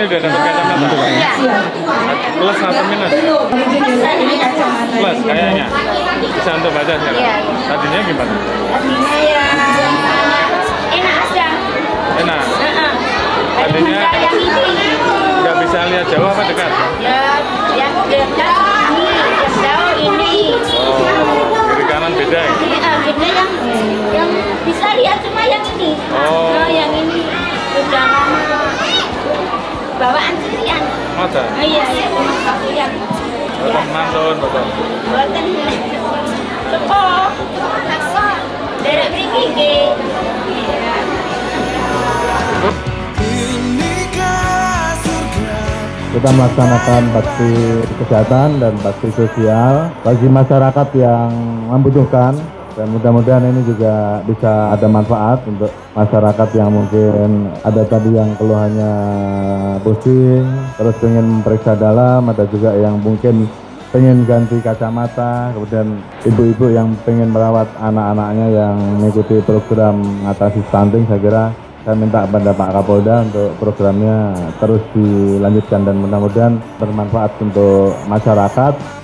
ini udah dapat kacamata? Iya. Plus atau minus? Ini kacamata. Plus kayaknya. Bisa untuk baca sekarang? Iya. Tadinya gimana? Tadinya ya enak aja. Enak. Heeh. Tadinya nggak bisa lihat jauh apa dekat? Ya, yang dekat ini, yang jauh ini. Oh, kiri kanan beda ya? Ini akhirnya yang yang bisa lihat cuma yang ini. Oh. Bawaan sendirian. Masa? Oh iya, iya, sendirian. Ya, Bapak mantun, Bapak. buatan teko. Derek mriki nggih. Iya. kita melaksanakan bakti kesehatan dan bakti sosial bagi masyarakat yang membutuhkan dan mudah-mudahan ini juga bisa ada manfaat untuk masyarakat yang mungkin ada tadi yang keluhannya pusing terus pengen periksa dalam ada juga yang mungkin pengen ganti kacamata kemudian ibu-ibu yang pengen merawat anak-anaknya yang mengikuti program mengatasi stunting saya kira saya minta kepada Pak Kapolda untuk programnya terus dilanjutkan dan mudah-mudahan bermanfaat untuk masyarakat